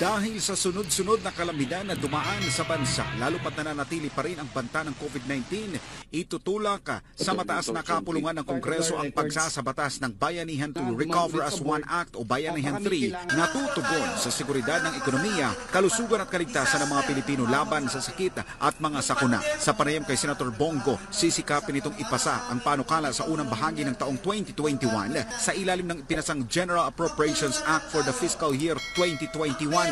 Dahil sa sunod-sunod na kalamidad na dumaan sa bansa, lalo pat nananatili pa rin ang banta ng COVID-19, itutulak sa mataas na kapulungan ng Kongreso ang pagsasabatas ng Bayanihan to Recover as One Act o Bayanihan 3 na tutugon sa seguridad ng ekonomiya, kalusugan at kaligtasan ng mga Pilipino laban sa sakit at mga sakuna. Sa panayam kay Senator Bongo, sisikapin itong ipasa ang panukala sa unang bahagi ng taong 2021 sa ilalim ng pinasang General Appropriations Act for the fiscal year 2021.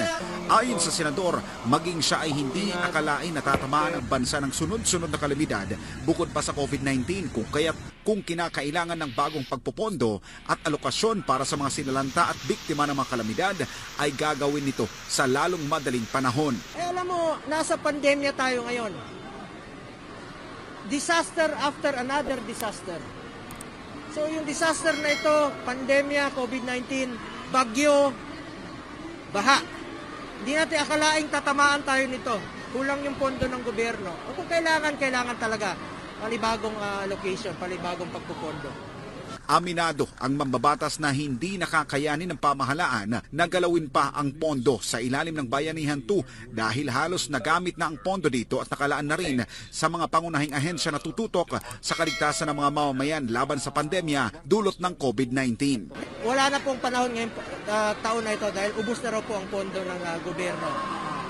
Ayon sa senador, maging siya ay hindi akalain na tatamaan ang bansa ng sunod-sunod na kalamidad bukod pa sa COVID-19 kung kaya't kung kinakailangan ng bagong pagpopondo at alokasyon para sa mga sinalanta at biktima ng mga kalamidad ay gagawin nito sa lalong madaling panahon. Eh alam mo, nasa pandemya tayo ngayon. Disaster after another disaster. So yung disaster na ito, pandemya, COVID-19, bagyo, baha. Hindi natin akalaing tatamaan tayo nito. Kulang yung pondo ng gobyerno. O kung kailangan, kailangan talaga palibagong uh, allocation, palibagong pagpupondo. Aminado ang mambabatas na hindi nakakayanin ng pamahalaan na galawin pa ang pondo sa ilalim ng Bayanihan 2 dahil halos nagamit na ang pondo dito at nakalaan na rin sa mga pangunahing ahensya na tututok sa kaligtasan ng mga mamamayan laban sa pandemya dulot ng COVID-19. Wala na pong panahon ngayon uh, taon na ito dahil ubos na raw po ang pondo ng uh, gobyerno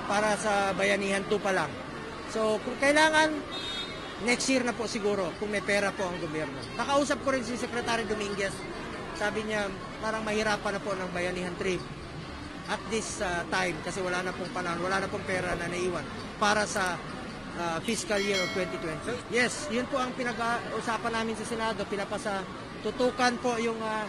para sa Bayanihan 2 pa lang. So kung kailangan next year na po siguro kung may pera po ang gobyerno. Nakausap ko rin si Secretary Dominguez. Sabi niya parang mahirapan na po ng bayanihan trip at this uh, time kasi wala na pong panahon, wala na pong pera na naiwan para sa uh, fiscal year of 2020. Yes, yun po ang pinag-usapan namin sa Senado. Pinapasa tutukan po yung uh,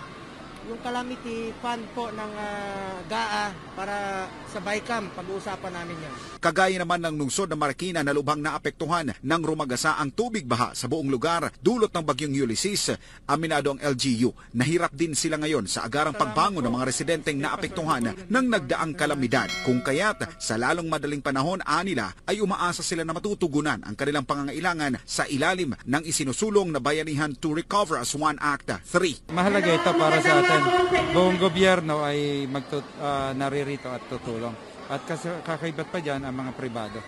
yung calamity fund po ng uh, GAA para sa BICAM, pag-uusapan namin yan. Kagaya naman ng lungsod ng Marikina na lubhang naapektuhan ng rumagasa ang tubig baha sa buong lugar dulot ng bagyong Ulysses, aminado ang LGU. Nahirap din sila ngayon sa agarang pagbangon ng mga residenteng naapektuhan ng nagdaang kalamidad. Kung kaya't sa lalong madaling panahon anila ay umaasa sila na matutugunan ang kanilang pangangailangan sa ilalim ng isinusulong na Bayanihan to Recover as One Act 3. Mahalaga ito para sa atin. Buong gobyerno ay magtut, uh, naririto at tutulong. At kas- kakaibat pa dyan ang mga pribado.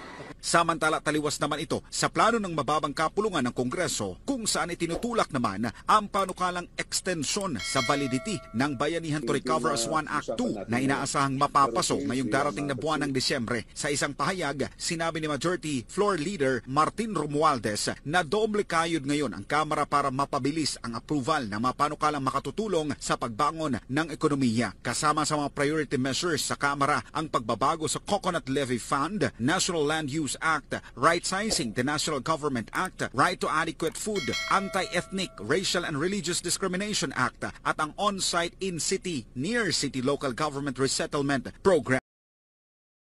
Samantala taliwas naman ito sa plano ng mababang kapulungan ng Kongreso kung saan itinutulak naman ang panukalang extension sa validity ng Bayanihan to Recover as One Act 2 na inaasahang mapapasok ngayong darating na buwan ng Disyembre. Sa isang pahayag, sinabi ni Majority Floor Leader Martin Romualdez na doble kayod ngayon ang Kamara para mapabilis ang approval ng mga panukalang makatutulong sa pagbangon ng ekonomiya. Kasama sa mga priority measures sa Kamara ang pagbabago sa Coconut Levy Fund, National Land Use Act, Right Sizing the National Government Act, Right to Adequate Food, Anti-Ethnic, Racial and Religious Discrimination Act at ang On-Site In-City, Near-City Local Government Resettlement Program.